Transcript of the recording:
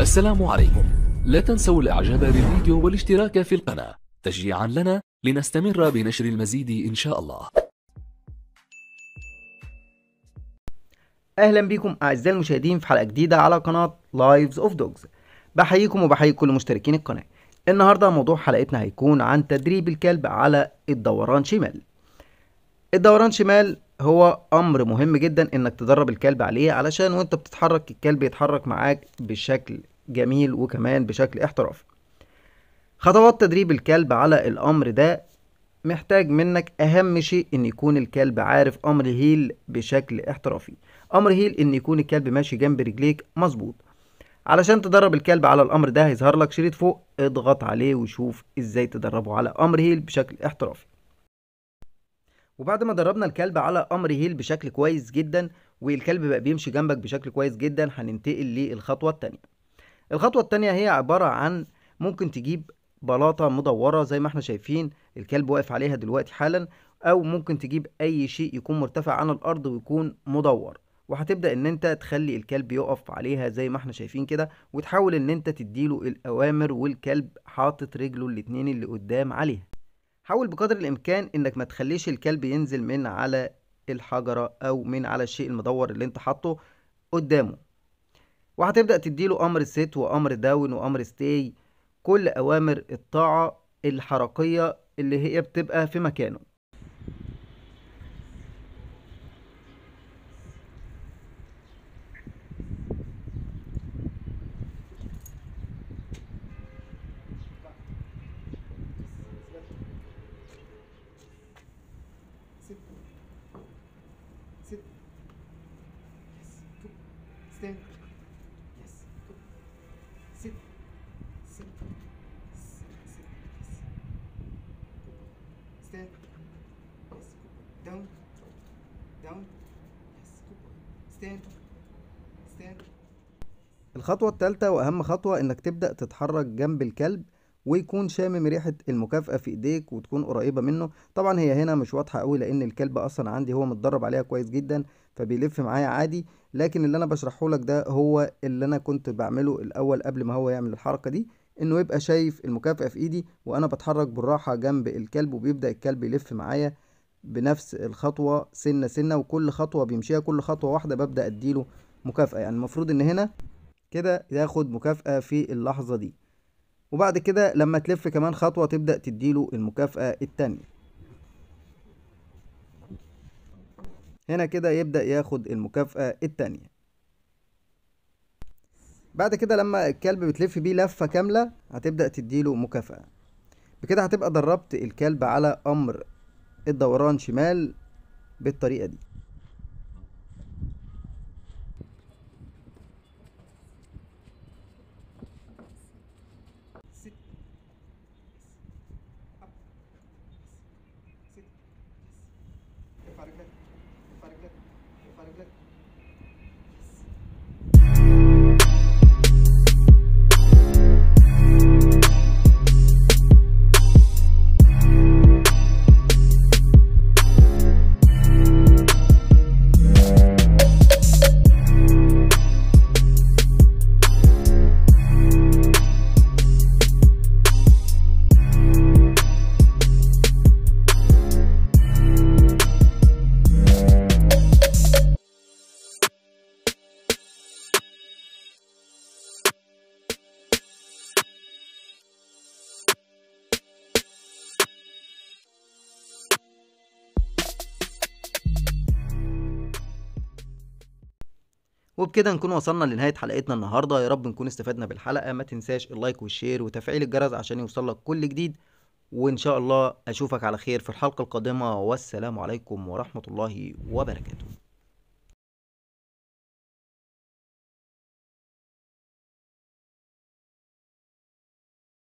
السلام عليكم. لا تنسوا الإعجاب بالفيديو والاشتراك في القناة. تشجيعا لنا لنستمر بنشر المزيد إن شاء الله. أهلا بكم أعزائي المشاهدين في حلقة جديدة على قناة Lives of Dogs بحييكم وبحيي كل مشتركين القناة. النهارده موضوع حلقتنا هيكون عن تدريب الكلب على الدوران شمال. الدوران شمال هو أمر مهم جدا إنك تدرب الكلب عليه علشان وأنت بتتحرك الكلب يتحرك معاك بشكل جميل وكمان بشكل احترافي خطوات تدريب الكلب على الأمر ده محتاج منك أهم شيء إن يكون الكلب عارف أمر هيل بشكل احترافي. أمر هيل إن يكون الكلب ماشي جنب رجليك مظبوط. علشان تدرب الكلب على الأمر ده هيظهر لك شريط فوق اضغط عليه وشوف إزاي تدربه على أمر هيل بشكل احترافي. وبعد ما دربنا الكلب على أمر هيل بشكل كويس جدا والكلب بقى بيمشي جنبك بشكل كويس جدا هننتقل للخطوة التانية. الخطوة التانية هي عبارة عن ممكن تجيب بلاطة مدورة زي ما إحنا شايفين الكلب واقف عليها دلوقتي حالا أو ممكن تجيب أي شيء يكون مرتفع عن الأرض ويكون مدور. وهتبدأ إن أنت تخلي الكلب يقف عليها زي ما إحنا شايفين كده وتحاول إن أنت تديله الأوامر والكلب حاطط رجله الاتنين اللي قدام عليها. حاول بقدر الإمكان إنك ما تخليش الكلب ينزل من على الحجرة أو من على الشيء المدور اللي أنت حاطه قدامه. وهتبدأ تديله أمر sit وأمر down وأمر stay كل أوامر الطاعة الحركية اللي هي بتبقى في مكانه. الخطوة الثالثة وأهم خطوة إنك تبدأ تتحرك جنب الكلب ويكون شامم ريحة المكافأة في إيديك وتكون قريبة منه. طبعا هي هنا مش واضحة قوي لأن الكلب أصلا عندي هو متدرب عليها كويس جدا فبيلف معايا عادي. لكن اللي أنا بشرحه لك ده هو اللي أنا كنت بعمله الأول قبل ما هو يعمل الحركة دي إنه يبقى شايف المكافأة في إيدي وأنا بتحرك بالراحة جنب الكلب وبيبدأ الكلب يلف معايا بنفس الخطوة سنة سنة وكل خطوة بيمشيها كل خطوة واحدة ببدأ أديله مكافأة. يعني المفروض إن هنا كده ياخد مكافأة في اللحظة دي. وبعد كده لما تلف كمان خطوة تبدأ تديله المكافأة التانية. هنا كده يبدأ ياخد المكافأة التانية. بعد كده لما الكلب بتلف بيه لفة كاملة هتبدأ تديله مكافأة. بكده هتبقى دربت الكلب على أمر الدوران شمال بالطريقة دي. Good. وبكده نكون وصلنا لنهاية حلقتنا النهاردة. يا رب نكون استفدنا بالحلقة. ما تنساش اللايك والشير وتفعيل الجرس عشان يوصلك كل جديد. وإن شاء الله أشوفك على خير في الحلقة القادمة. والسلام عليكم ورحمة الله وبركاته.